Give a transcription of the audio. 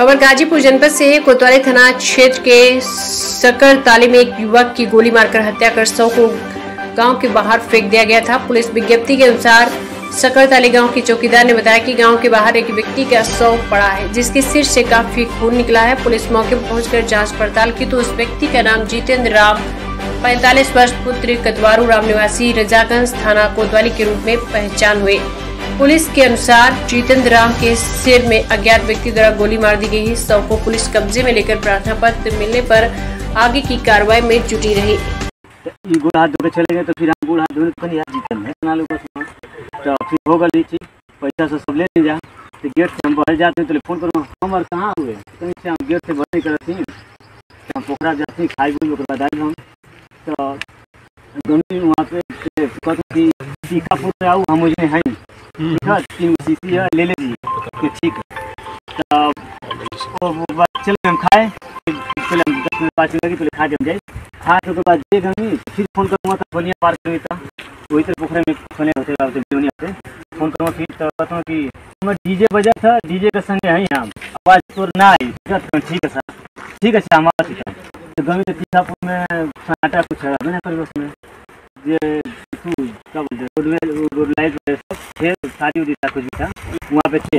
खबर गाजीपुर जनपद से कोतवाली थाना क्षेत्र के सकरताली में एक युवक की गोली मारकर हत्या कर सौ को गाँव के बाहर फेंक दिया गया था। पुलिस विज्ञप्ति के अनुसार सकरताली गाँव की चौकीदार ने बताया कि गाँव के बाहर एक व्यक्ति का शव पड़ा है, जिसके सिर से काफ़ी खून निकला है। पुलिस मौके पर पहुंचकर जाँच पड़ताल की तो उस व्यक्ति का नाम जितेंद्र राम 45 वर्ष पुत्र कतवारू राम निवासी, रजागंज थाना कोतवाली के रूप में पहचान हुए पुलिस के अनुसार जितेंद्र राम के सिर में अज्ञात व्यक्ति द्वारा गोली मार दी गई। है शव को पुलिस कब्जे में लेकर प्रार्थना पत्र मिलने पर आगे की कार्रवाई में जुटी रही। तो गोड़ हाथ धोके चले गए तो फिर हम गोड़ हाथ धोने कहीं यार जीतल है। ना लोगों तो फिर हो गई ठीक पैसा से सब ले नहीं जा। तो गेट से हम बाहर जाते हैं तो फ़ोन करो, हम और कहाँ हुए? कहीं से हम गेट से बाहर नहीं करती तो हम पोखरा जाते हैं, खाई हुई ओकर बाद हम। तो गमी वहाँ पे कहते कि टीकापुर में आऊँ, हम मुझे हैं ठीक तीन गो सीसी है, ले लीजिए। ठीक है। तो वो बात चले हम खाए। चले हम दस मिनट पाँच मिनट पहले खा के हम जाए। खा के ओकर बाद जे गमी फिर फ़ोन करूँगा तो बनिया पार करी था। वही तो पोखरे में फोने होते फ़ोन करूँगा फिर तो हूँ कि हमारे डीजे बजा था, डीजे के संगे हैं हम आवाज़ तोर ना आई। ठीक है सर। ठीक है, सर, हम आवाज़ सीखा तो गमी तो टीकापुर में सन्नाटा कुछ है ना करी उसमें। ये, तू क्या बोलते रोड लाइट फिर सारी उड़ीसा कुछ भी था वहाँ पे थे।